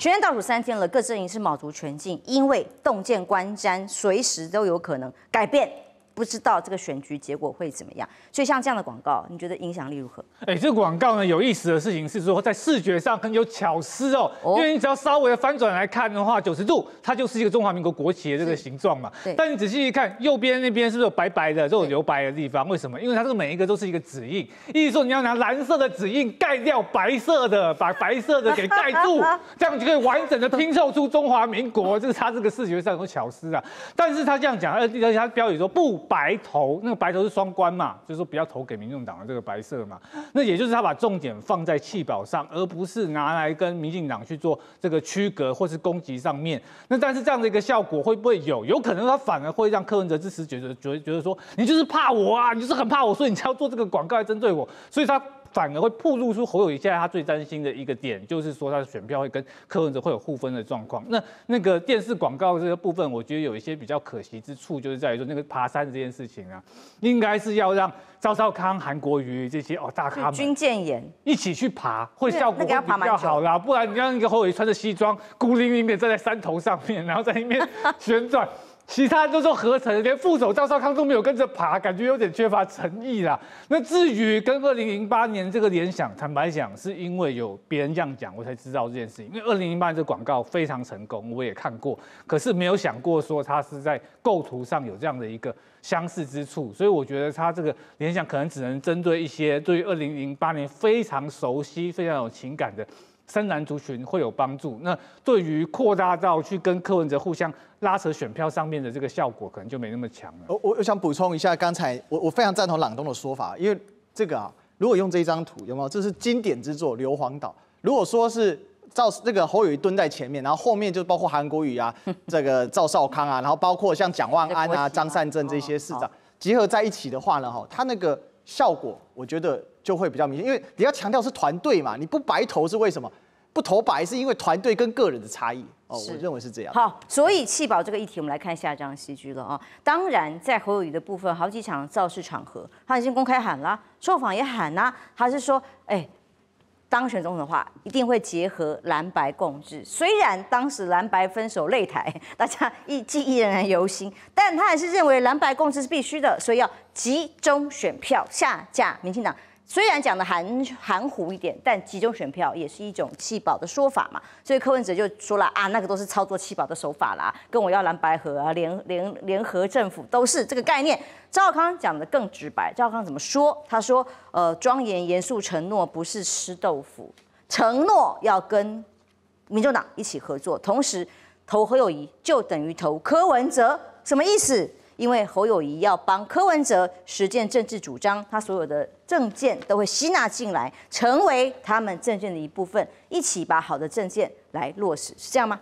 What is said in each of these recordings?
全员倒数三天了，各阵营是卯足全劲，因为洞见观瞻，随时都有可能改变。不知道这个选举结果会怎么样，所以像这样的广告，你觉得影响力如何？哎，这个广告呢，有意思的事情是说，在视觉上很有巧思哦，因为你只要稍微的翻转来看的话，九十度，它就是一个中华民国国旗的这个形状嘛。对。但你仔细一看，右边那边是不是有白白的这种留白的地方？为什么？因为它这个每一个都是一个指印，意思说你要拿蓝色的指印盖掉白色的，把白色的 给盖住，这样就可以完整的拼凑出中华民国。这是它这个视觉上有巧思啊。但是他这样讲，而且他标语说不白头。那个白头是双关嘛，就是说不要投给民众党的这个白色嘛。那也就是他把重点放在弃保上，而不是拿来跟民进党去做这个区隔或是攻击上面。那但是这样的一个效果会不会有？有可能他反而会让柯文哲支持觉得觉得觉得说你就是怕我啊，你就是很怕我，所以你才要做这个广告来针对我。所以他。反而会暴露出侯友谊现在他最担心的一个点，就是说他的选票会跟柯文哲会有互分的状况。那那个电视广告这个部分，我觉得有一些比较可惜之处，就是在于说那个爬山这件事情啊，应该是要让赵少康、韩国瑜这些哦大咖们军舰演一起去爬，会效果会比较好啦。不然你让一个侯友谊穿着西装，孤零零的站在山头上面，然后在那边 旋转。其他都说合成，连副手赵少康都没有跟着爬，感觉有点缺乏诚意啦。那至于跟二零零八年这个联想，坦白讲，是因为有别人这样讲，我才知道这件事情。因为二零零八年这广告非常成功，我也看过，可是没有想过说它是在构图上有这样的一个相似之处，所以我觉得它这个联想可能只能针对一些对于二零零八年非常熟悉、非常有情感的。深蓝族群会有帮助，那对于扩大到去跟柯文哲互相拉扯选票上面的这个效果，可能就没那么强了。我我我想补充一下，刚才我我非常赞同朗东的说法，因为这个啊，如果用这张图，有没有？这是经典之作《硫磺岛》。如果说是赵这个侯友谊蹲在前面，然后后面就包括韩国瑜啊，这个赵少康啊，然后包括像蒋万安啊、张善政这些市长结合在一起的话呢，哈，他那个效果，我觉得。就会比较明显，因为你要强调是团队嘛，你不白投是为什么？不投白是因为团队跟个人的差异哦，我认为是这样。好，所以弃保这个议题，我们来看下一张戏剧了啊。当然，在侯友谊的部分，好几场造势场合，他已经公开喊了，受访也喊啦，他是说，哎，当选总统的话，一定会结合蓝白共治。虽然当时蓝白分手擂台，大家一记忆仍然犹新，但他还是认为蓝白共治是必须的，所以要集中选票下架民进党。虽然讲的含含糊一点，但集中选票也是一种弃保的说法嘛。所以柯文哲就说了啊，那个都是操作弃保的手法啦，跟我要蓝白合啊，联联联合政府都是这个概念。赵少康讲的更直白，赵少康怎么说？他说，呃，庄严严肃承诺不是吃豆腐，承诺要跟民众党一起合作，同时投何友谊就等于投柯文哲，什么意思？因为侯友谊要帮柯文哲实践政治主张，他所有的政见都会吸纳进来，成为他们政见的一部分，一起把好的政见来落实，是这样吗？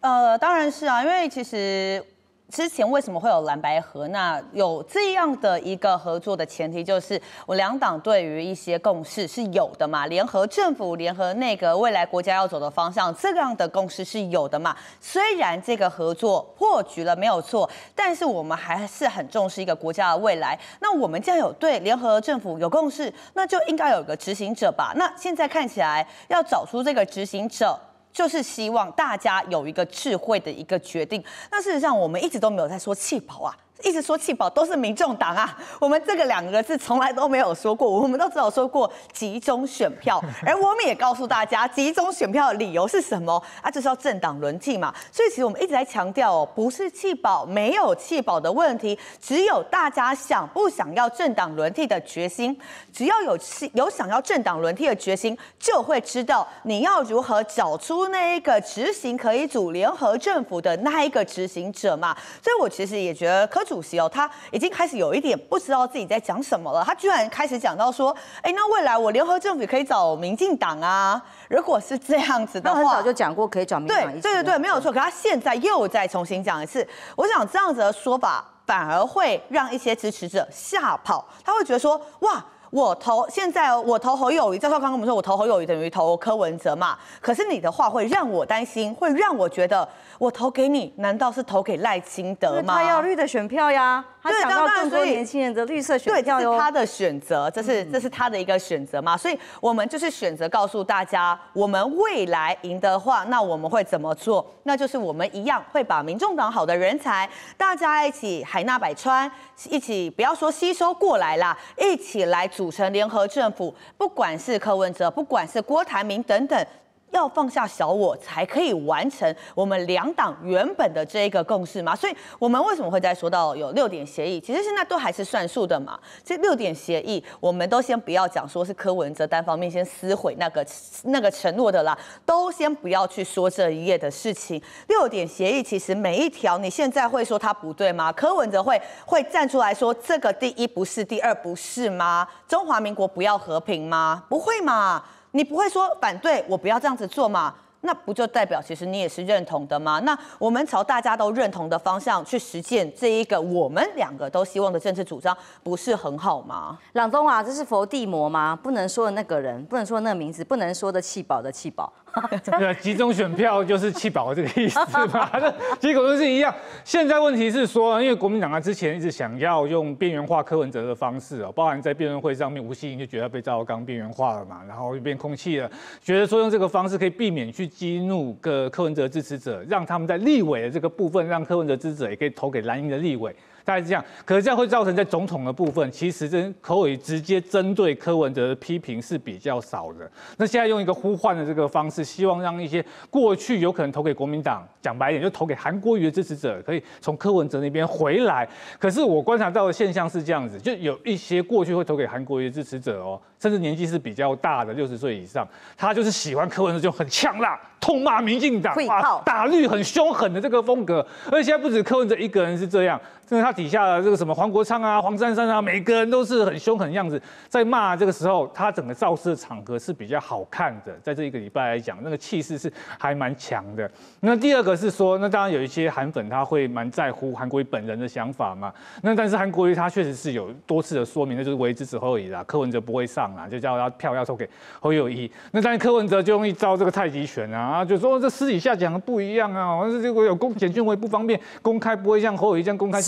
呃，当然是啊，因为其实。之前为什么会有蓝白合？那有这样的一个合作的前提，就是我两党对于一些共识是有的嘛，联合政府、联合内阁，未来国家要走的方向，这样的共识是有的嘛。虽然这个合作破局了没有错，但是我们还是很重视一个国家的未来。那我们既然有对联合政府有共识，那就应该有个执行者吧？那现在看起来要找出这个执行者。就是希望大家有一个智慧的一个决定。那事实上，我们一直都没有在说弃保啊。一直说弃保都是民众党啊，我们这个两个字从来都没有说过，我们都只有说过集中选票，而我们也告诉大家集中选票的理由是什么啊，就是要政党轮替嘛。所以其实我们一直在强调哦，不是弃保没有弃保的问题，只有大家想不想要政党轮替的决心。只要有有想要政党轮替的决心，就会知道你要如何找出那一个执行可以组联合政府的那一个执行者嘛。所以我其实也觉得柯。主席哦，他已经开始有一点不知道自己在讲什么了。他居然开始讲到说：“哎，那未来我联合政府可以找民进党啊？如果是这样子的话，很早就讲过可以找民进党。对对对对，没有错。可他现在又再重新讲一次，我想这样子的说法反而会让一些支持者吓跑。他会觉得说：哇，我投现在我投侯友谊，赵少康跟我们说我投侯友谊等于投柯文哲嘛？可是你的话会让我担心，会让我觉得。”我投给你，难道是投给赖清德吗？他要绿的选票呀。他想到更多年轻人的绿色选票哟。他的选择，这是这是他的一个选择嘛？所以我们就是选择告诉大家，我们未来赢的话，那我们会怎么做？那就是我们一样会把民众党好的人才，大家一起海纳百川，一起不要说吸收过来啦，一起来组成联合政府。不管是柯文哲，不管是郭台铭等等。要放下小我，才可以完成我们两党原本的这一个共识吗？所以，我们为什么会再说到有六点协议？其实现在都还是算数的嘛。这六点协议，我们都先不要讲说是柯文哲单方面先撕毁那个那个承诺的啦，都先不要去说这一页的事情。六点协议其实每一条，你现在会说它不对吗？柯文哲会会站出来说这个第一不是，第二不是吗？中华民国不要和平吗？不会嘛？你不会说反对我不要这样子做嘛？那不就代表其实你也是认同的吗？那我们朝大家都认同的方向去实践这一个我们两个都希望的政治主张，不是很好吗？朗东啊，这是佛地魔吗？不能说的那个人，不能说那个名字，不能说的气宝的气宝。对，集中选票就是弃保这个意思嘛，结果都是一样。现在问题是说，因为国民党啊之前一直想要用边缘化柯文哲的方式哦，包含在辩论会上面，吴锡盈就觉得被赵刚边缘化了嘛，然后就变空气了，觉得说用这个方式可以避免去激怒个柯文哲支持者，让他们在立委的这个部分，让柯文哲支持者也可以投给蓝营的立委。大概是这样，可是这样会造成在总统的部分，其实真可以直接针对柯文哲的批评是比较少的。那现在用一个呼唤的这个方式，希望让一些过去有可能投给国民党，讲白一点就投给韩国瑜的支持者，可以从柯文哲那边回来。可是我观察到的现象是这样子，就有一些过去会投给韩国瑜的支持者哦，甚至年纪是比较大的，六十岁以上，他就是喜欢柯文哲就很呛辣，痛骂民进党，打绿很凶狠的这个风格。而且现在不止柯文哲一个人是这样。甚至他底下的这个什么黄国昌啊、黄珊珊啊，每个人都是很凶狠的样子，在骂这个时候，他整个造势的场合是比较好看的。在这一个礼拜来讲，那个气势是还蛮强的。那第二个是说，那当然有一些韩粉他会蛮在乎韩国瑜本人的想法嘛。那但是韩国瑜他确实是有多次的说明，那就是唯支持侯友谊啦，柯文哲不会上啦，就叫他票要投给侯友谊。那但是柯文哲就用一招这个太极拳啊，就说这私底下讲的不一样啊，像是这个有公检讯会不方便公开，不会像侯友谊这样公开。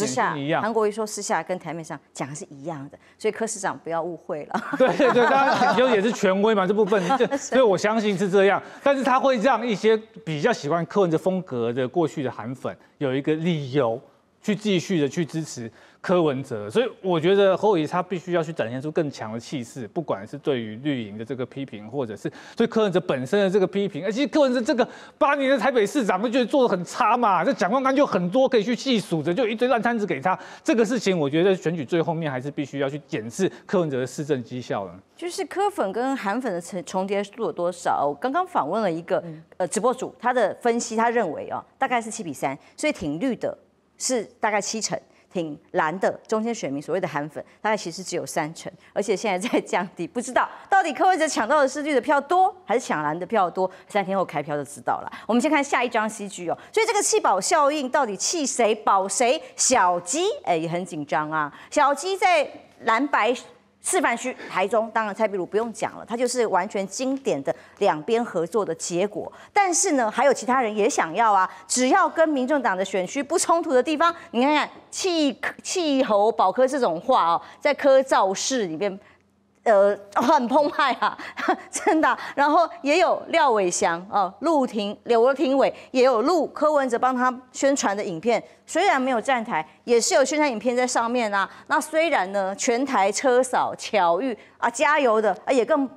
韩国瑜说私下跟台面上讲的是一样的，所以柯市长不要误会了。对对对，当然就也是权威嘛，这部分，所以我相信是这样。但是他会让一些比较喜欢柯文哲风格的过去的韩粉有一个理由去继续的去支持。柯文哲，所以我觉得侯友他必须要去展现出更强的气势，不管是对于绿营的这个批评，或者是对柯文哲本身的这个批评。而且柯文哲这个八年的台北市长，不觉得做的很差嘛？这蒋万安就很多可以去细数的，就一堆烂摊子给他。这个事情，我觉得选举最后面还是必须要去检视柯文哲的市政绩效了。就是柯粉跟韩粉的重重叠数有多少？我刚刚访问了一个呃直播主，他的分析，他认为啊，大概是七比三，所以挺绿的是大概七成。挺蓝的中间选民，所谓的韩粉，大概其实只有三成，而且现在在降低，不知道到底柯文哲抢到的是绿的票多，还是抢蓝的票多？三天后开票就知道了。我们先看下一张 C G 哦，所以这个弃保效应到底弃谁保谁？小鸡哎也很紧张啊，小鸡在蓝白。示范区台中，当然蔡壁如不用讲了，他就是完全经典的两边合作的结果。但是呢，还有其他人也想要啊，只要跟民众党的选区不冲突的地方，你看看气气候保科这种话哦，在科造室里面。呃，很澎湃啊，真的。然后也有廖伟翔哦，陆廷刘廷伟也有陆柯文哲帮他宣传的影片，虽然没有站台，也是有宣传影片在上面啊。那虽然呢，全台车少巧遇啊，加油的啊也更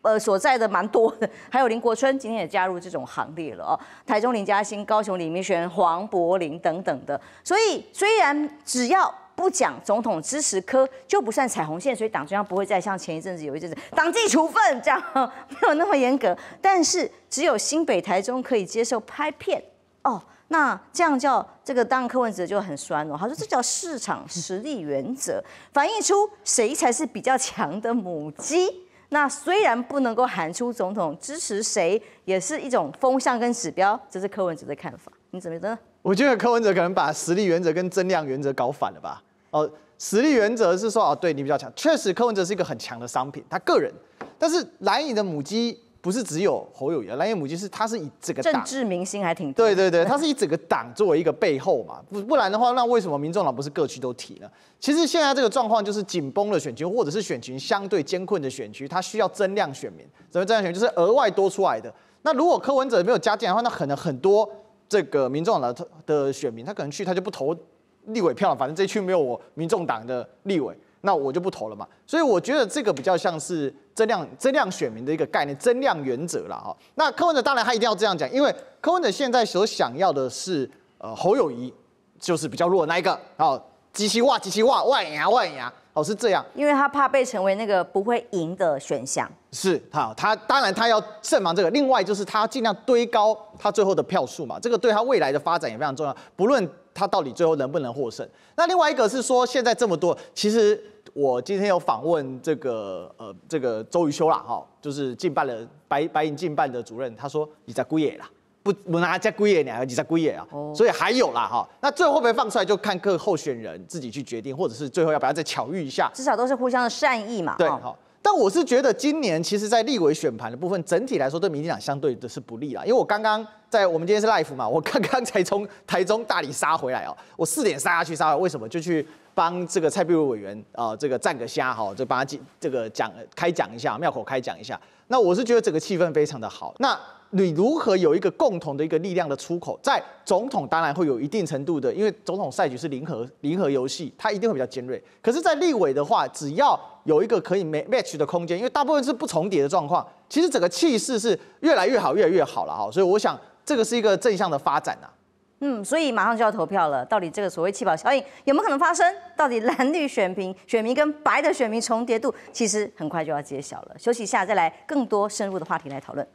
呃所在的蛮多的，还有林国春今天也加入这种行列了哦。台中林嘉欣、高雄李明璇、黄柏林等等的，所以虽然只要。不讲总统支持科就不算彩虹线，所以党中央不会再像前一阵子有一阵子党纪处分这样 没有那么严格。但是只有新北台中可以接受拍片哦，那这样叫这个当柯文哲就很酸哦。他说这叫市场实力原则，反映出谁才是比较强的母鸡。那虽然不能够喊出总统支持谁，也是一种风向跟指标。这是柯文哲的看法，你怎么觉得？我觉得柯文哲可能把实力原则跟增量原则搞反了吧。哦，实力原则是说哦，对你比较强，确实柯文哲是一个很强的商品，他个人。但是蓝营的母鸡不是只有侯友谊，蓝营母鸡是他是以这个政治明星还挺对对对，他是以 整个党作为一个背后嘛，不不然的话，那为什么民众党不是各区都提呢？其实现在这个状况就是紧绷的选区，或者是选群相对艰困的选区，它需要增量选民，怎么增量选民就是额外多出来的。那如果柯文哲没有加进来的话，那可能很多这个民众党的的选民，他可能去他就不投立委票了，反正这区没有我民众党的立委。那我就不投了嘛，所以我觉得这个比较像是增量增量选民的一个概念，增量原则了哈。那柯文哲当然他一定要这样讲，因为柯文哲现在所想要的是呃侯友谊，就是比较弱的那一个，好，机器哇机器哇万牙万牙，哦是这样，因为他怕被成为那个不会赢的选项。是好，他当然他要慎防这个，另外就是他尽量堆高他最后的票数嘛，这个对他未来的发展也非常重要，不论他到底最后能不能获胜。那另外一个是说现在这么多，其实。我今天有访问这个呃这个周瑜修啦哈，就是进办的白白银进办的主任，他说你在归野啦，不不拿在归野你你在归野啊，所以还有啦哈，那最后会不会放出来就看各候选人自己去决定，或者是最后要不要再巧遇一下，至少都是互相的善意嘛。对，好，但我是觉得今年其实在立委选盘的部分，整体来说对民进党相对的是不利啦，因为我刚刚在我们今天是 live 嘛，我刚刚才从台中大理杀回来哦，我四点杀下去杀，为什么就去？帮这个蔡碧如委员啊，这个站个虾哈，就帮他讲这个讲开讲一下，庙口开讲一下。那我是觉得整个气氛非常的好。那你如何有一个共同的一个力量的出口？在总统当然会有一定程度的，因为总统赛局是零和零和游戏，它一定会比较尖锐。可是，在立委的话，只要有一个可以 match 的空间，因为大部分是不重叠的状况，其实整个气势是越来越好，越来越好了哈。所以我想这个是一个正向的发展呐。嗯，所以马上就要投票了，到底这个所谓气泡效应有没有可能发生？到底蓝绿选民 选民跟白的选民重叠度，其实很快就要揭晓了。休息一下，再来更多深入的话题来讨论。